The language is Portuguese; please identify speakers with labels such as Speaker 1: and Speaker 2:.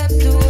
Speaker 1: accept the